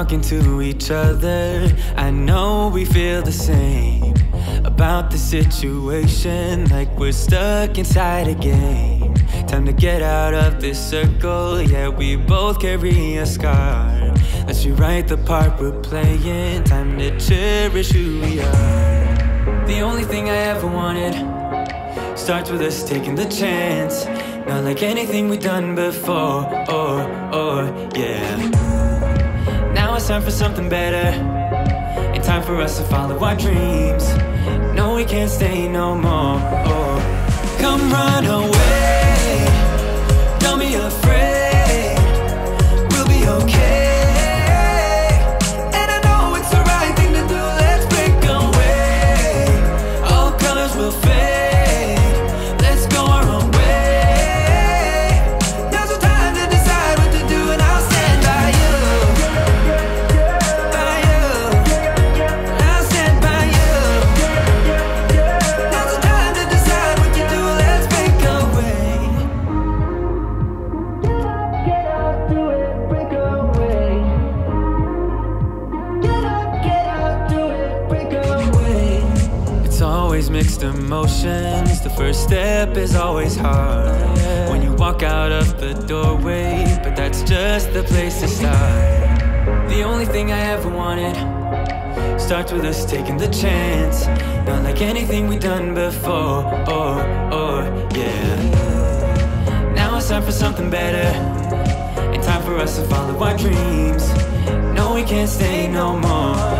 talking to each other. I know we feel the same about the situation, like we're stuck inside a game. Time to get out of this circle. Yeah, we both carry a scar. Let's rewrite the part we're playing. Time to cherish who we are. The only thing I ever wanted starts with us taking the chance. Not like anything we've done before. Oh, oh, yeah time for something better. And time for us to follow our dreams. No, we can't stay no more. Oh. Come run away mixed emotions. The first step is always hard. When you walk out of the doorway But that's just the place to start. The only thing I ever wanted Starts with us taking the chance. Not like anything we've done before. Oh, oh, yeah. Now it's time for something better. And time for us to follow our dreams. No, we can't stay no more.